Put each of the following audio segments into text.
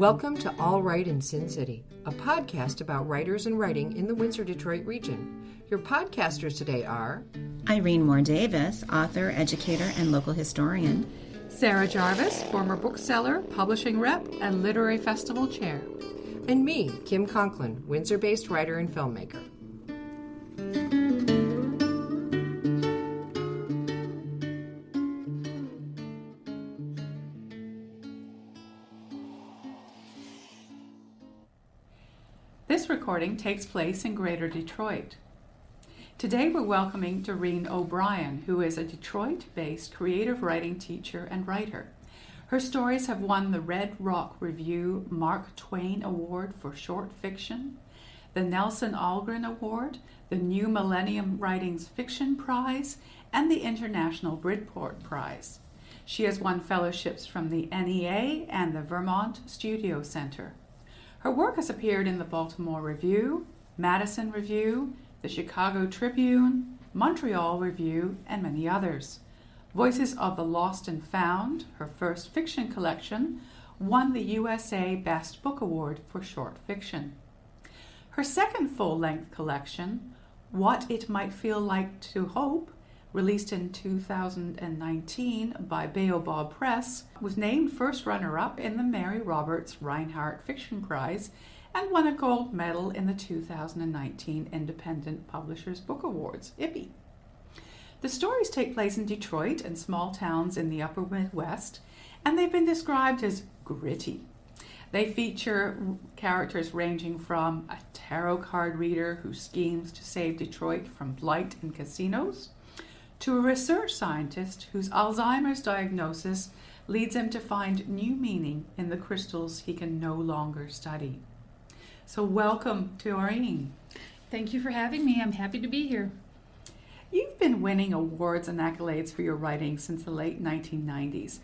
Welcome to All Write in Sin City, a podcast about writers and writing in the Windsor Detroit region. Your podcasters today are Irene Moore Davis, author, educator, and local historian. Sarah Jarvis, former bookseller, publishing rep, and literary festival chair. And me, Kim Conklin, Windsor based writer and filmmaker. Recording takes place in Greater Detroit. Today we're welcoming Dorene O'Brien, who is a Detroit based creative writing teacher and writer. Her stories have won the Red Rock Review Mark Twain Award for Short Fiction, the Nelson Algren Award, the New Millennium Writings Fiction Prize, and the International Bridport Prize. She has won fellowships from the NEA and the Vermont Studio Center. Her work has appeared in the Baltimore Review, Madison Review, the Chicago Tribune, Montreal Review, and many others. Voices of the Lost and Found, her first fiction collection, won the USA Best Book Award for short fiction. Her second full length collection, What It Might Feel Like to Hope, released in 2019 by Baobab Press, was named first runner up in the Mary Roberts Rinehart Fiction Prize and won a gold medal in the 2019 Independent Publishers Book Awards, IPPY. The stories take place in Detroit and small towns in the upper Midwest, and they've been described as gritty. They feature characters ranging from a tarot card reader who schemes to save Detroit from blight and casinos to a research scientist whose Alzheimer's diagnosis leads him to find new meaning in the crystals he can no longer study. So, welcome to Dorene. Thank you for having me. I'm happy to be here. You've been winning awards and accolades for your writing since the late 1990s,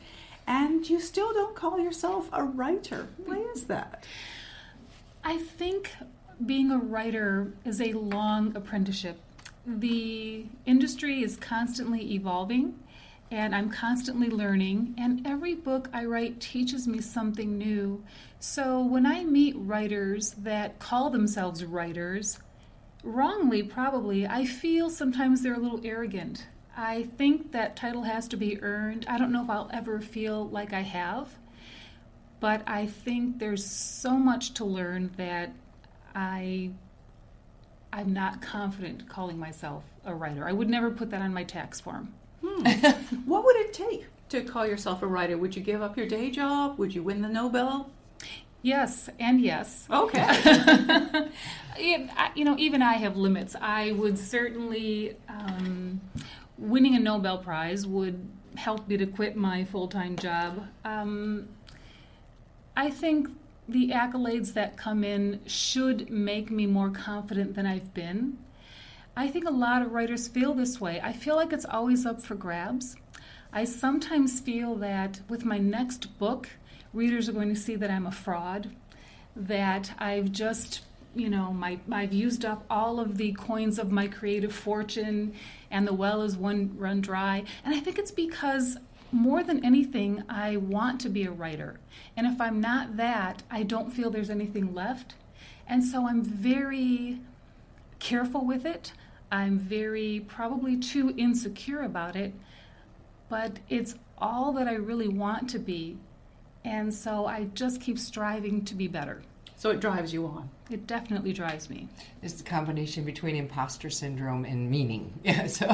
and you still don't call yourself a writer. Why is that? I think being a writer is a long apprenticeship the industry is constantly evolving and I'm constantly learning, and every book I write teaches me something new. So when I meet writers that call themselves writers, wrongly probably, I feel sometimes they're a little arrogant. I think that title has to be earned. I don't know if I'll ever feel like I have, but I think there's so much to learn that I I'm not confident calling myself a writer. I would never put that on my tax form. Hmm. what would it take to call yourself a writer? Would you give up your day job? Would you win the Nobel? Yes, and yes. Okay. you know, even I have limits. I would certainly, um, winning a Nobel Prize would help me to quit my full time job. Um, I think the accolades that come in should make me more confident than I've been. I think a lot of writers feel this way. I feel like it's always up for grabs. I sometimes feel that with my next book, readers are going to see that I'm a fraud, that I've just, you know, my, I've used up all of the coins of my creative fortune and the well is one run dry. And I think it's because more than anything, I want to be a writer. And if I'm not that, I don't feel there's anything left. And so I'm very careful with it. I'm very probably too insecure about it, but it's all that I really want to be. And so I just keep striving to be better. So it drives you on. It definitely drives me. It's the combination between imposter syndrome and meaning. Yeah, so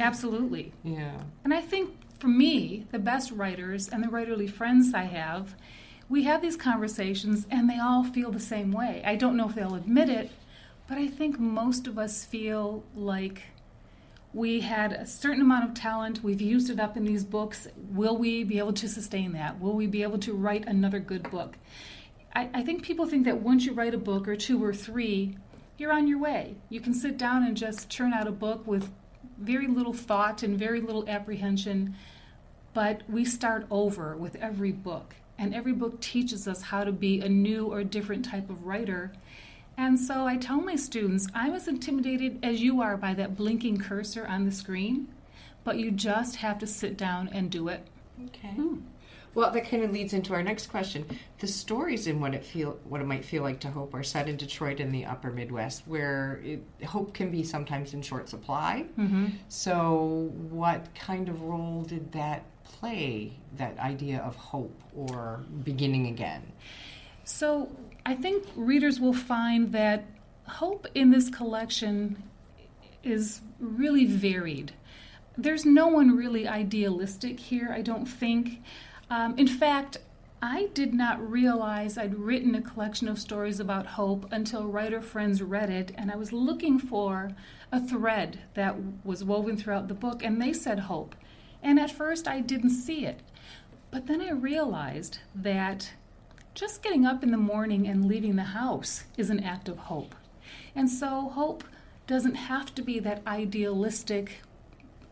Absolutely. Yeah. And I think for me, the best writers and the writerly friends I have, we have these conversations and they all feel the same way. I don't know if they'll admit it, but I think most of us feel like we had a certain amount of talent, we've used it up in these books. Will we be able to sustain that? Will we be able to write another good book? I, I think people think that once you write a book or two or three, you're on your way. You can sit down and just churn out a book with very little thought and very little apprehension, but we start over with every book. And every book teaches us how to be a new or different type of writer. And so I tell my students, I'm as intimidated as you are by that blinking cursor on the screen, but you just have to sit down and do it. Okay. Hmm. Well, that kind of leads into our next question. The stories in what it feel what it might feel like to hope are set in Detroit and the Upper Midwest, where it, hope can be sometimes in short supply. Mm-hmm. So, what kind of role did that play? That idea of hope or beginning again. So, I think readers will find that hope in this collection is really varied. There's no one really idealistic here, I don't think. Um, in fact, I did not realize I'd written a collection of stories about hope until writer friends read it, and I was looking for a thread that was woven throughout the book, and they said hope. And at first, I didn't see it. But then I realized that just getting up in the morning and leaving the house is an act of hope. And so, hope doesn't have to be that idealistic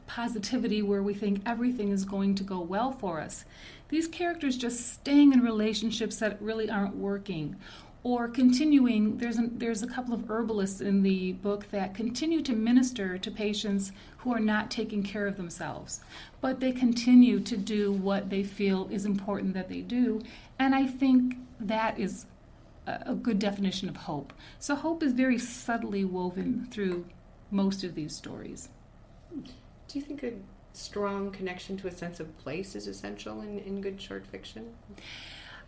positivity where we think everything is going to go well for us. These characters just staying in relationships that really aren't working or continuing. There's a, there's a couple of herbalists in the book that continue to minister to patients who are not taking care of themselves but they continue to do what they feel is important that they do. And i think that is a, a good definition of hope. So hope is very subtly woven through most of these stories Do you think a strong connection to a sense of place is essential in, in good short fiction?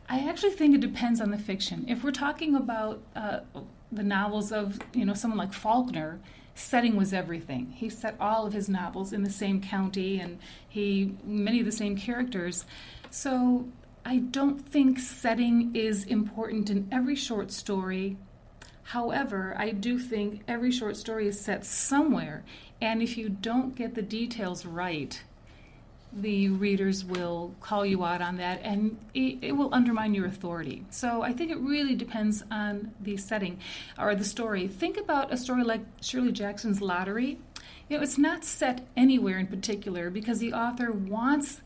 I actually think it depends on the fiction. If we're talking about uh, the novels of you know someone like Faulkner, setting was everything. He set all of his novels in the same county, and he many of the same characters. So I don't think setting is important in every short story. However, I do think every short story is set somewhere, and if you don't get the details right, the readers will call you out on that and it, it, will undermine your authority. So I think it really depends on the setting or the story. Think about a story like Shirley Jackson's Lottery. You know, it's not set anywhere in particular because the author wants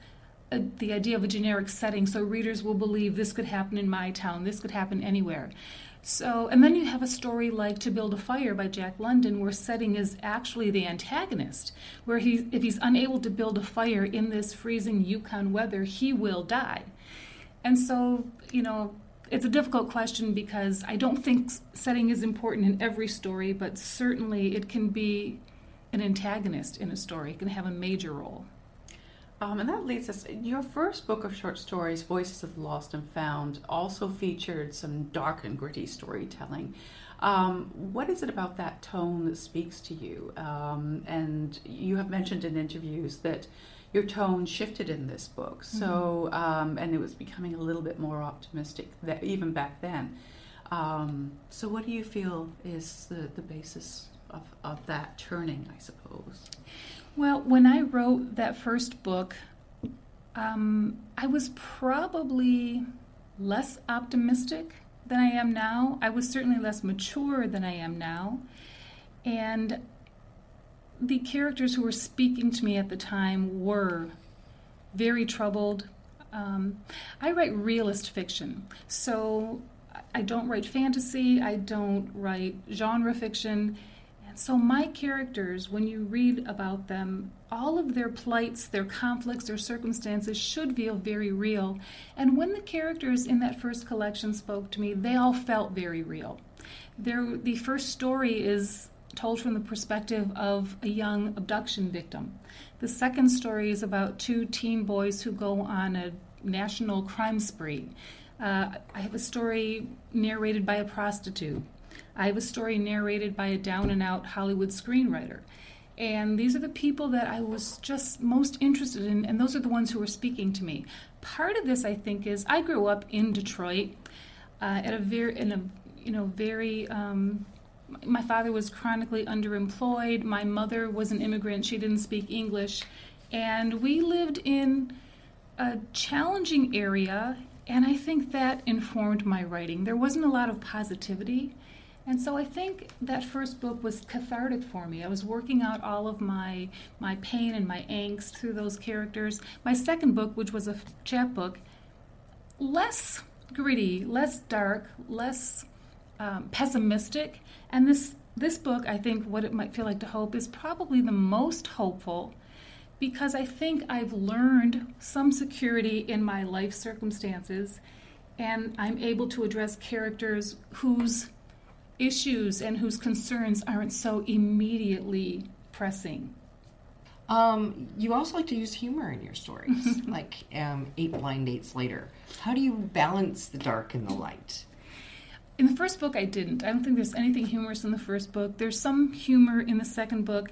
a, the idea of a generic setting so readers will believe this could happen in my town, this could happen anywhere. So, and then you have a story like To Build a Fire by Jack London, where setting is actually the antagonist, where he, if he's unable to build a fire in this freezing Yukon weather, he will die. And so, you know, it's a difficult question because I don't think setting is important in every story, but certainly it can be an antagonist in a story, it can have a major role. Um, and that leads us. Your first book of short stories, Voices of the Lost and Found, also featured some dark and gritty storytelling. Um, what is it about that tone that speaks to you? Um, and you have mentioned in interviews that your tone shifted in this book. So, um, and it was becoming a little bit more optimistic that even back then. Um, so, what do you feel is the, the basis of, of that turning, I suppose? Well, when I wrote that first book, um, I was probably less optimistic than I am now. I was certainly less mature than I am now. And the characters who were speaking to me at the time were very troubled. Um, I write realist fiction, so I don't write fantasy, I don't write genre fiction. So, my characters, when you read about them, all of their plights, their conflicts, their circumstances should feel very real. And when the characters in that first collection spoke to me, they all felt very real. Their, the first story is told from the perspective of a young abduction victim. The second story is about two teen boys who go on a national crime spree. Uh, I have a story narrated by a prostitute. I have a story narrated by a down and out Hollywood screenwriter. And these are the people that I was just most interested in, and those are the ones who were speaking to me. Part of this, I think, is I grew up in Detroit uh, at a very, in a, you know, very. Um, my father was chronically underemployed. My mother was an immigrant. She didn't speak English. And we lived in a challenging area, and I think that informed my writing. There wasn't a lot of positivity. And so I think that first book was cathartic for me. I was working out all of my my pain and my angst through those characters. My second book, which was a chapbook, less gritty, less dark, less um, pessimistic. And this this book, I think, what it might feel like to hope is probably the most hopeful because I think I've learned some security in my life circumstances and I'm able to address characters whose issues and whose concerns aren't so immediately pressing. Um, you also like to use humor in your stories, like um, Eight Blind Dates Later. How do you balance the dark and the light? In the first book, I didn't. I don't think there's anything humorous in the first book. There's some humor in the second book.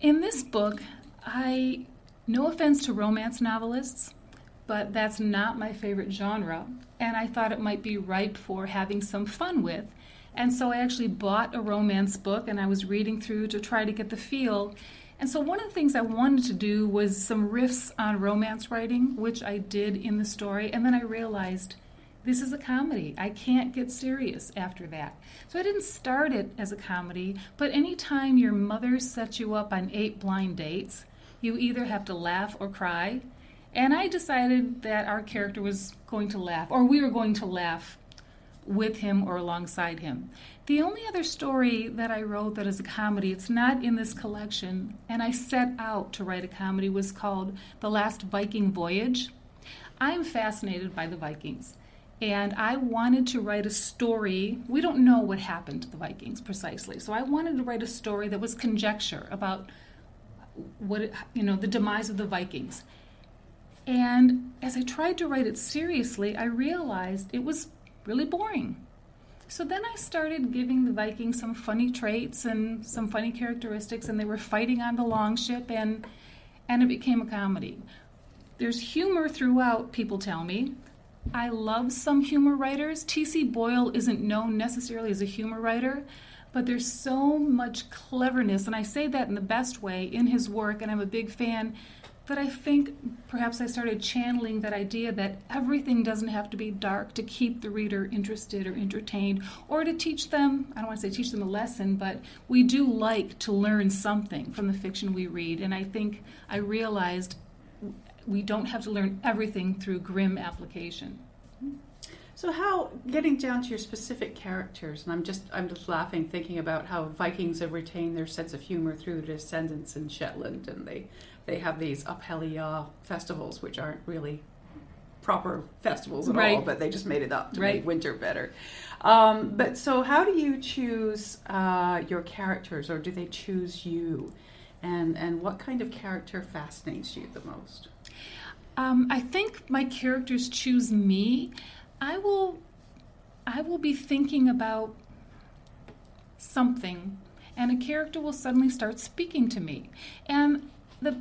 In this book, I, no offense to romance novelists, but that's not my favorite genre, and I thought it might be ripe for having some fun with. And so I actually bought a romance book and I was reading through to try to get the feel. And so one of the things I wanted to do was some riffs on romance writing, which I did in the story, and then I realized this is a comedy. I can't get serious after that. So I didn't start it as a comedy, but anytime your mother sets you up on eight blind dates, you either have to laugh or cry. And I decided that our character was going to laugh, or we were going to laugh with him or alongside him. The only other story that I wrote that is a comedy, it's not in this collection, and I set out to write a comedy, was called The Last Viking Voyage. I'm fascinated by the Vikings. And I wanted to write a story. We don't know what happened to the Vikings precisely. So I wanted to write a story that was conjecture about what you know, the demise of the Vikings. And as I tried to write it seriously, I realized it was really boring. So then I started giving the Vikings some funny traits and some funny characteristics, and they were fighting on the longship, and and it became a comedy. There's humor throughout, people tell me. I love some humor writers. T.C. Boyle isn't known necessarily as a humor writer, but there's so much cleverness, and I say that in the best way, in his work, and I'm a big fan. That I think perhaps I started channeling that idea that everything doesn't have to be dark to keep the reader interested or entertained or to teach them, I don't want to say teach them a lesson, but we do like to learn something from the fiction we read. And I think I realized we don't have to learn everything through grim application. So how getting down to your specific characters, and I'm just I'm just laughing thinking about how Vikings have retained their sense of humor through the descendants in Shetland, and they they have these Up Helly Aa festivals, which aren't really proper festivals at Right. all, but they just made it up to Right. make winter better. Um, but so, how do you choose uh, your characters, or do they choose you? And and what kind of character fascinates you the most? Um, I think my characters choose me. I will, I will be thinking about something, and a character will suddenly start speaking to me. And the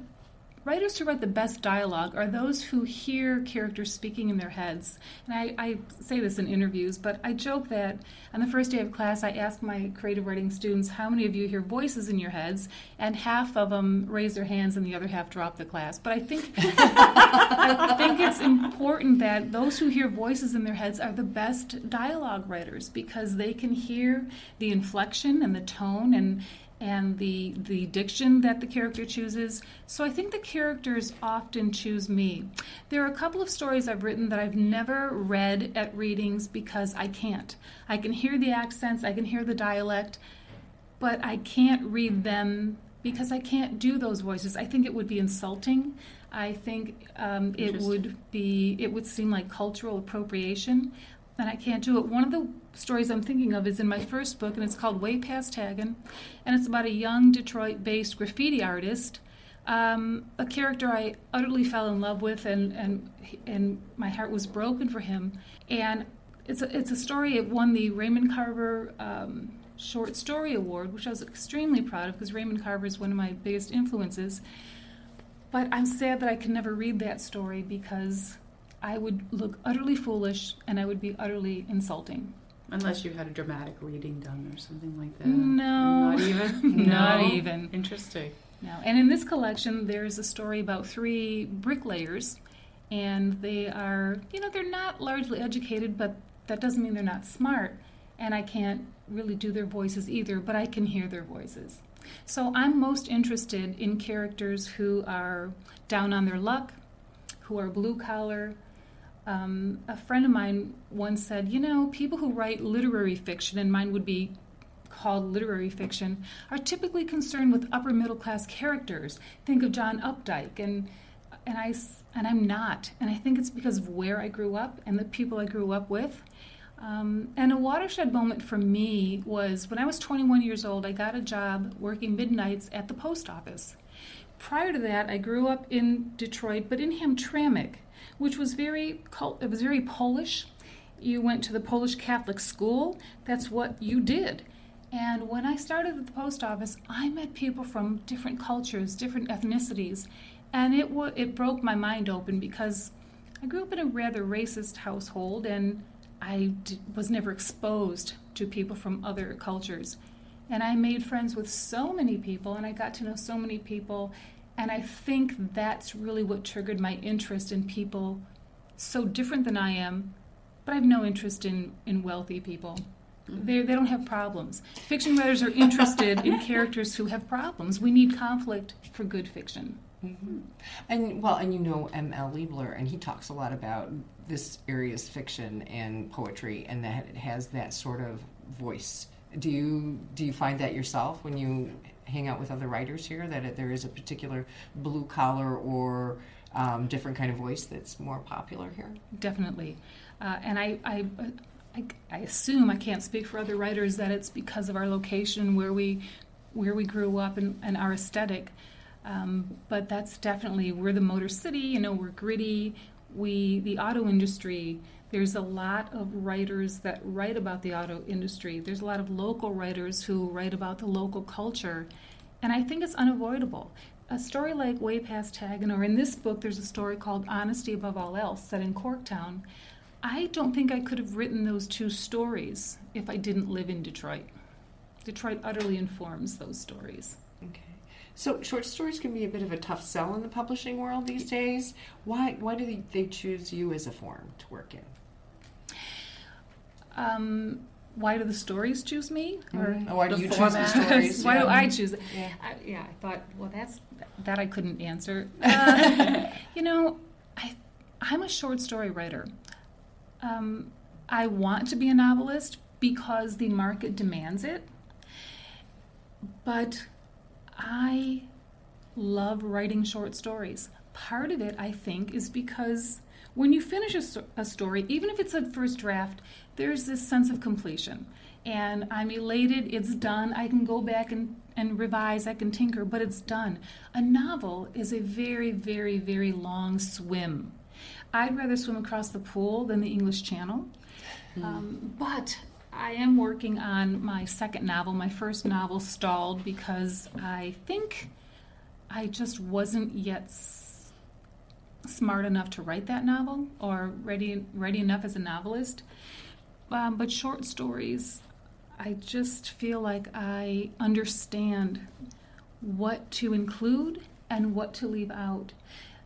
writers who write the best dialogue are those who hear characters speaking in their heads. And I, I say this in interviews, but I joke that on the first day of class, I ask my creative writing students, How many of you hear voices in your heads? And half of them raise their hands, and the other half drop the class. But I think I think it's important that those who hear voices in their heads are the best dialogue writers because they can hear the inflection and the tone and and the the diction that the character chooses. So I think the characters often choose me. There are a couple of stories I've written that I've never read at readings because I can't. I can hear the accents, I can hear the dialect, but I can't read them because I can't do those voices. I think it would be insulting. I think um, it would be it would seem like cultural appropriation, and I can't do it. One of the stories I'm thinking of is in my first book, and it's called Way Past Taggin', and it's about a young Detroit-based graffiti artist. Um, a character I utterly fell in love with, and, and and my heart was broken for him. And it's a, it's a story. It won the Raymond Carver um, Short Story Award, which I was extremely proud of because Raymond Carver is one of my biggest influences. But I'm sad that I can never read that story because I would look utterly foolish and I would be utterly insulting. Unless you had a dramatic reading done or something like that. No. Not even? Not No? even. Interesting. Now, and in this collection, there's a story about three bricklayers, and they are, you know, they're not largely educated, but that doesn't mean they're not smart. And I can't really do their voices either, but I can hear their voices. So I'm most interested in characters who are down on their luck, who are blue collar. Um, a friend of mine once said, you know, people who write literary fiction, and mine would be called literary fiction are typically concerned with upper middle class characters. Think of John Updike and and I and I'm not, and I think it's because of where I grew up and the people I grew up with. Um, and a watershed moment for me was when I was 21 years old. I got a job working midnights at the post office. Prior to that, I grew up in Detroit, but in Hamtramck, which was very it was very Polish. You went to the Polish Catholic school. That's what you did. And when I started at the post office, I met people from different cultures, different ethnicities, and it w- it broke my mind open because I grew up in a rather racist household, and I d- was never exposed to people from other cultures. And I made friends with so many people, and I got to know so many people, and I think that's really what triggered my interest in people so different than I am, but I have no interest in, in wealthy people. Mm-hmm. They, they don't have problems. Fiction writers are interested in characters who have problems. We need conflict for good fiction. Mm-hmm. And well, and you know M.L. Liebler, and he talks a lot about this area's fiction and poetry, and that it has that sort of voice. Do you do you find that yourself when you hang out with other writers here? That there is a particular blue collar or um, different kind of voice that's more popular here? Definitely, uh, and I, I, I, I assume I can't speak for other writers that it's because of our location, where we, where we grew up, and, and our aesthetic. Um, but that's definitely we're the Motor City. You know, we're gritty. We the auto industry. There's a lot of writers that write about the auto industry. There's a lot of local writers who write about the local culture, and I think it's unavoidable. A story like Way Past Tagging, or in this book, there's a story called Honesty Above All Else, set in Corktown. I don't think I could have written those two stories if I didn't live in Detroit. Detroit utterly informs those stories. Okay. So short stories can be a bit of a tough sell in the publishing world these days. Why why do they, they choose you as a form to work in? Um, why do the stories choose me? Or mm-hmm. why do you format? choose the stories? why yeah. do I choose? Yeah. I, yeah, I thought, well, that's that I couldn't answer. Uh, you know, I I'm a short story writer. Um, I want to be a novelist because the market demands it, but I love writing short stories. Part of it, I think, is because when you finish a, a, story, even if it's a first draft, there's this sense of completion. And I'm elated, it's done. I can go back and, and revise, I can tinker, but it's done. A novel is a very, very, very long swim. I'd rather swim across the pool than the English Channel. Mm. Um, but I am working on my second novel. My first novel stalled because I think I just wasn't yet smart enough to write that novel or ready ready enough as a novelist. Um, but short stories, I just feel like I understand what to include and what to leave out.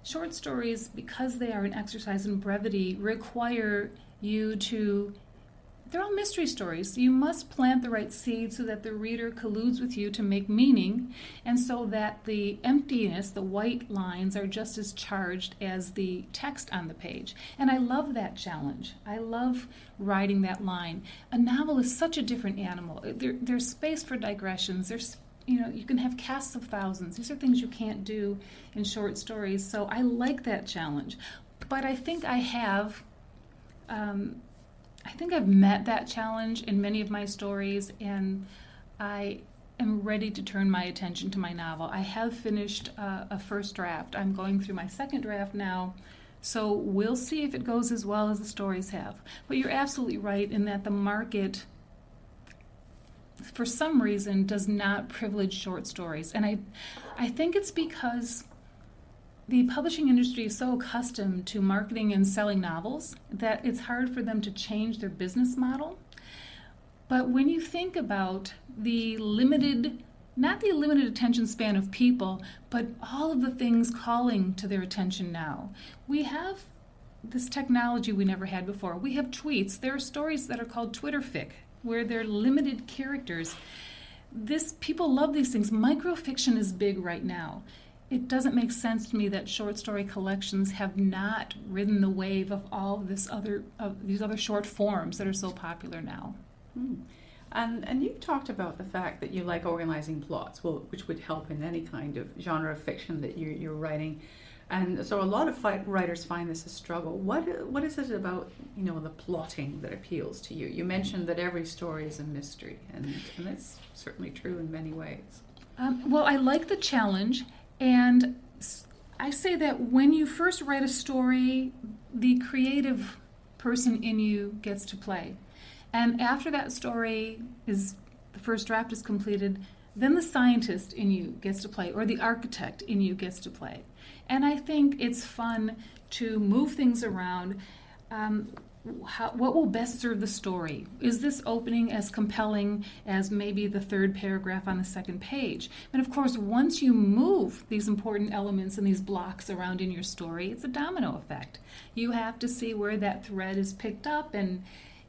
Short stories, because they are an exercise in brevity, require you to they're all mystery stories. You must plant the right seed so that the reader colludes with you to make meaning, and so that the emptiness, the white lines, are just as charged as the text on the page. And I love that challenge. I love writing that line. A novel is such a different animal. There, there's space for digressions. There's you know, you can have casts of thousands. These are things you can't do in short stories. So I like that challenge. But I think I have um, I think I've met that challenge in many of my stories, and I am ready to turn my attention to my novel. I have finished uh, a first draft. I'm going through my second draft now. So we'll see if it goes as well as the stories have. But you're absolutely right in that the market, for some reason, does not privilege short stories. And I, I think it's because the publishing industry is so accustomed to marketing and selling novels that it's hard for them to change their business model. But when you think about the limited, not the limited attention span of people, but all of the things calling to their attention now, we have this technology we never had before. We have tweets. There are stories that are called Twitter fic, where they're limited characters. This people love these things. Microfiction is big right now it doesn't make sense to me that short story collections have not ridden the wave of all this other of these other short forms that are so popular now. Hmm. And and you talked about the fact that you like organizing plots, well, which would help in any kind of genre of fiction that you're, you're writing. And so a lot of writers find this a struggle. What what is it about you know the plotting that appeals to you? You mentioned that every story is a mystery, and, and that's certainly true in many ways. Um, well, I like the challenge, and I say that when you first write a story, the creative person in you gets to play. And after that story is the first draft is completed, then the scientist in you gets to play, or the architect in you gets to play. And I think it's fun to move things around. Um, how, what will best serve the story? Is this opening as compelling as maybe the third paragraph on the second page? And of course, once you move these important elements and these blocks around in your story, it's a domino effect. You have to see where that thread is picked up and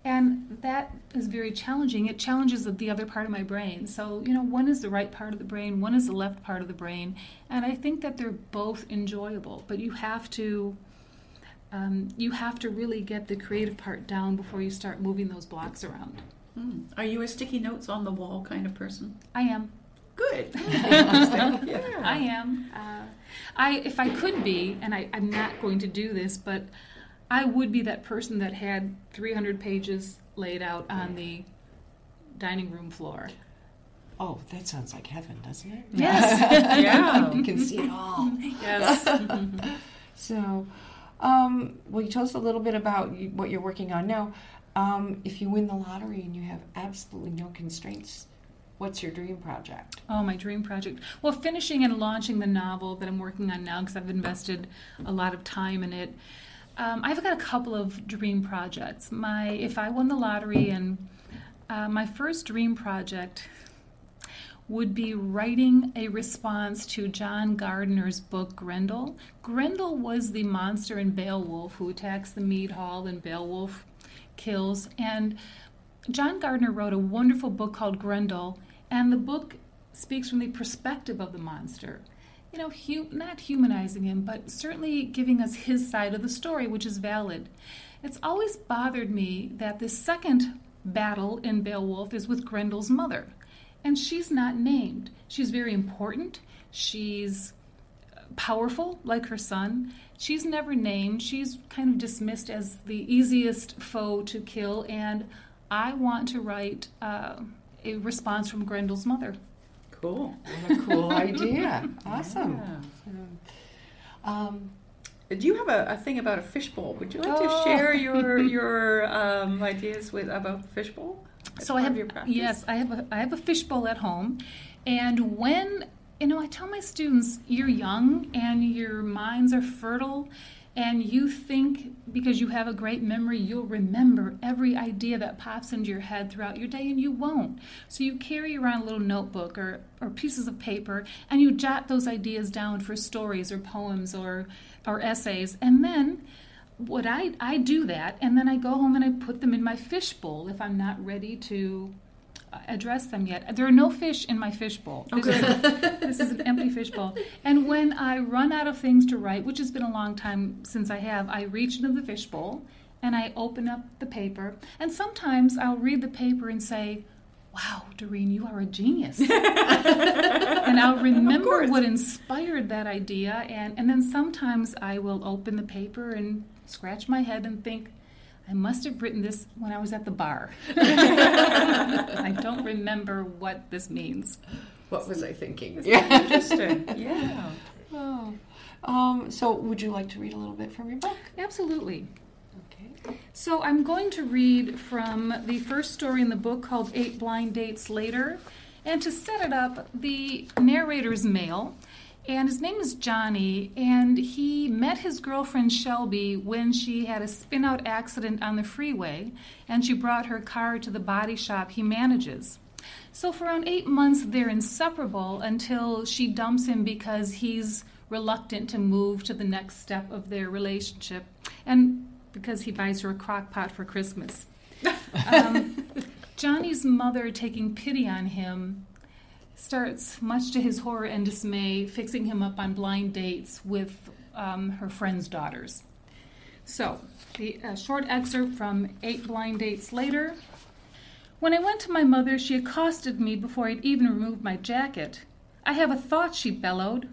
and that is very challenging. It challenges the other part of my brain. So, you know, one is the right part of the brain, one is the left part of the brain. And I think that they're both enjoyable, but you have to. Um, you have to really get the creative part down before you start moving those blocks around. Hmm. Are you a sticky notes on the wall kind of person? I am. Good. yeah. I am. Uh, I if I could be, and I, I'm not going to do this, but I would be that person that had 300 pages laid out on the dining room floor. Oh, that sounds like heaven, doesn't it? Yes. yeah. you can see it all. Yes. so, um, well, you tell us a little bit about what you're working on now. Um, if you win the lottery and you have absolutely no constraints, what's your dream project? Oh, my dream project. Well, finishing and launching the novel that I'm working on now because I've invested a lot of time in it. Um, I've got a couple of dream projects. My if I won the lottery, and uh, my first dream project would be writing a response to John Gardner's book Grendel. Grendel was the monster in Beowulf who attacks the mead hall and Beowulf kills. And John Gardner wrote a wonderful book called Grendel, and the book speaks from the perspective of the monster you know, not humanizing him, but certainly giving us his side of the story, which is valid. It's always bothered me that the second battle in Beowulf is with Grendel's mother, and she's not named. She's very important. She's powerful, like her son. She's never named. She's kind of dismissed as the easiest foe to kill, and I want to write uh, a response from Grendel's mother. Cool. What a cool idea. Awesome. Yeah. Um, Do you have a, a thing about a fishbowl? Would you like Oh. to share your your um, ideas with about the fishbowl? So I have your practice? yes, I have a I have a fishbowl at home, and when you know, I tell my students, you're young and your minds are fertile, and you think because you have a great memory, you'll remember every idea that pops into your head throughout your day, and you won't. So you carry around a little notebook or, or pieces of paper, and you jot those ideas down for stories or poems or or essays, and then what I I do that, and then I go home and I put them in my fish bowl if I'm not ready to uh, address them yet. There are no fish in my fishbowl. This, is, this is an empty fish bowl. And when I run out of things to write, which has been a long time since I have, I reach into the fish bowl and I open up the paper. And sometimes I'll read the paper and say, Wow, Dorene, you are a genius. and I'll remember what inspired that idea. And, and then sometimes I will open the paper and scratch my head and think, I must have written this when I was at the bar. I don't remember what this means. what was I thinking? Interesting. Yeah. Oh. Um, so, would you like to read a little bit from your book? Absolutely. Okay. So I'm going to read from the first story in the book called Eight Blind Dates Later. And to set it up, the narrator's male, and his name is Johnny, and he met his girlfriend Shelby when she had a spin out accident on the freeway, and she brought her car to the body shop he manages. So for around eight months, they're inseparable until she dumps him because he's reluctant to move to the next step of their relationship, and because he buys her a crock pot for Christmas. Um, Johnny's mother, taking pity on him, starts, much to his horror and dismay, fixing him up on blind dates with um, her friends' daughters. So, the uh, short excerpt from Eight Blind Dates Later. When I went to my mother, she accosted me before I'd even removed my jacket. I have a thought, she bellowed.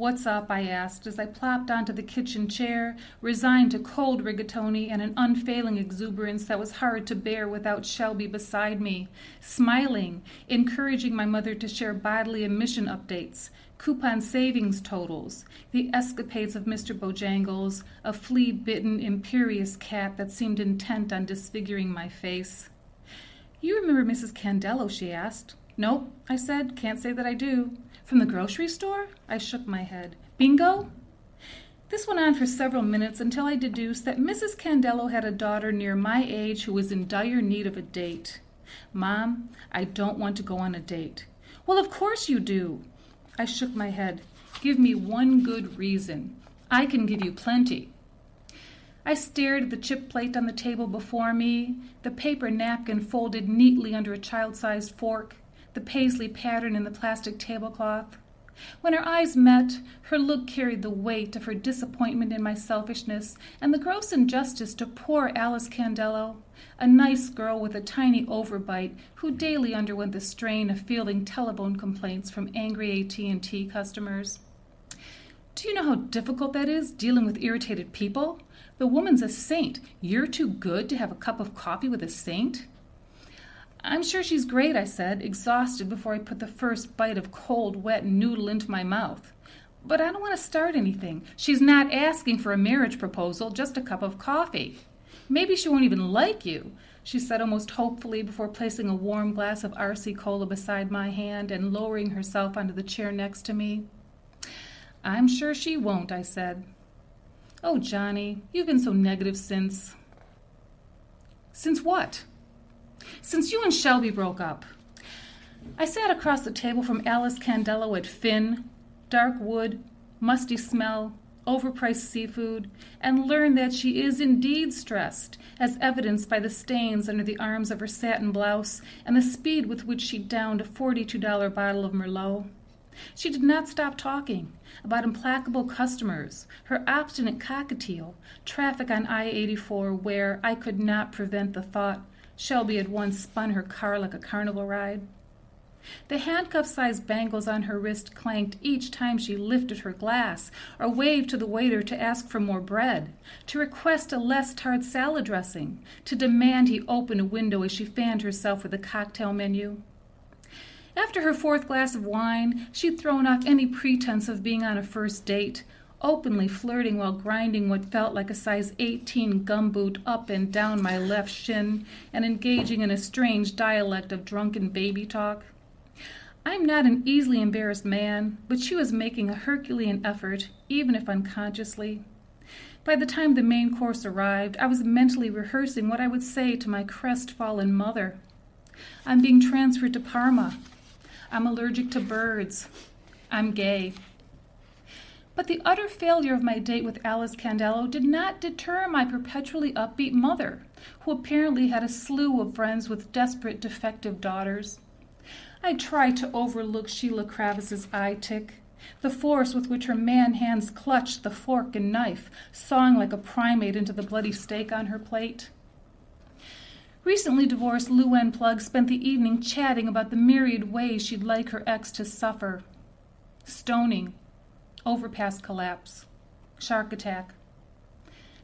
What's up? I asked as I plopped onto the kitchen chair, resigned to cold rigatoni and an unfailing exuberance that was hard to bear without Shelby beside me, smiling, encouraging my mother to share bodily emission updates, coupon savings totals, the escapades of Mr. Bojangles, a flea bitten, imperious cat that seemed intent on disfiguring my face. You remember Mrs. Candello? she asked. Nope, I said. Can't say that I do. From the grocery store? I shook my head. Bingo? This went on for several minutes until I deduced that Mrs. Candello had a daughter near my age who was in dire need of a date. Mom, I don't want to go on a date. Well, of course you do. I shook my head. Give me one good reason. I can give you plenty. I stared at the chip plate on the table before me, the paper napkin folded neatly under a child sized fork, the paisley pattern in the plastic tablecloth. When our eyes met, her look carried the weight of her disappointment in my selfishness and the gross injustice to poor Alice Candello, a nice girl with a tiny overbite who daily underwent the strain of fielding telephone complaints from angry AT&T customers. Do you know how difficult that is, dealing with irritated people? The woman's a saint. You're too good to have a cup of coffee with a saint? I'm sure she's great, I said, exhausted before I put the first bite of cold, wet noodle into my mouth. But I don't want to start anything. She's not asking for a marriage proposal, just a cup of coffee. Maybe she won't even like you, she said almost hopefully before placing a warm glass of RC Cola beside my hand and lowering herself onto the chair next to me. I'm sure she won't, I said. Oh, Johnny, you've been so negative since. Since what? Since you and Shelby broke up. I sat across the table from Alice Candello at Finn, dark wood, musty smell, overpriced seafood, and learned that she is indeed stressed, as evidenced by the stains under the arms of her satin blouse and the speed with which she downed a $42 bottle of Merlot. She did not stop talking about implacable customers, her obstinate cockatiel, traffic on I 84, where I could not prevent the thought Shelby had once spun her car like a carnival ride. The handcuff sized bangles on her wrist clanked each time she lifted her glass or waved to the waiter to ask for more bread, to request a less tart salad dressing, to demand he open a window as she fanned herself with a cocktail menu. After her fourth glass of wine, she'd thrown off any pretense of being on a first date, openly flirting while grinding what felt like a size 18 gumboot up and down my left shin and engaging in a strange dialect of drunken baby talk. I'm not an easily embarrassed man, but she was making a Herculean effort, even if unconsciously. By the time the main course arrived, I was mentally rehearsing what I would say to my crestfallen mother. I'm being transferred to Parma. I'm allergic to birds. I'm gay. But the utter failure of my date with Alice Candello did not deter my perpetually upbeat mother, who apparently had a slew of friends with desperate, defective daughters. I tried to overlook Sheila Kravis's eye tic, the force with which her man hands clutched the fork and knife, sawing like a primate into the bloody steak on her plate. Recently divorced Luann Plug spent the evening chatting about the myriad ways she'd like her ex to suffer stoning, overpass collapse, shark attack.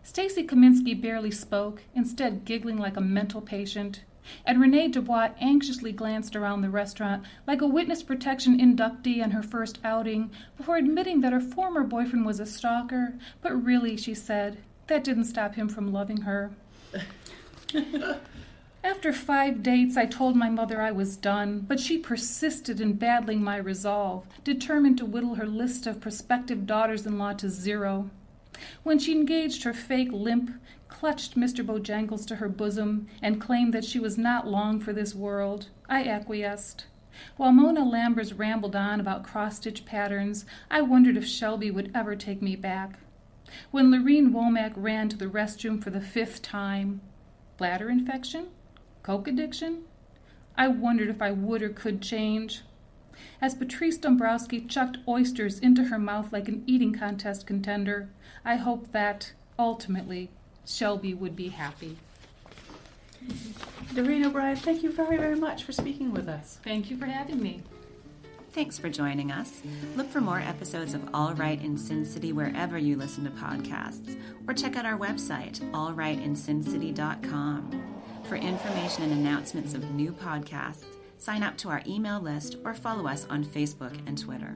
Stacy Kaminsky barely spoke, instead giggling like a mental patient, and Renee Dubois anxiously glanced around the restaurant like a witness protection inductee on her first outing before admitting that her former boyfriend was a stalker, but really, she said, that didn't stop him from loving her. After five dates, I told my mother I was done, but she persisted in battling my resolve, determined to whittle her list of prospective daughters in law to zero. When she engaged her fake limp, clutched Mr. Bojangles to her bosom, and claimed that she was not long for this world, I acquiesced. While Mona Lambers rambled on about cross stitch patterns, I wondered if Shelby would ever take me back. When Lorene Womack ran to the restroom for the fifth time, bladder infection? Coke addiction? I wondered if I would or could change. As Patrice Dombrowski chucked oysters into her mouth like an eating contest contender, I hoped that, ultimately, Shelby would be happy. Dorene O'Brien, thank you very, very much for speaking with us. Thank you for having me. Thanks for joining us. Look for more episodes of All Write in Sin City wherever you listen to podcasts, or check out our website, allwriteinsincity.com. For information and announcements of new podcasts, sign up to our email list or follow us on Facebook and Twitter.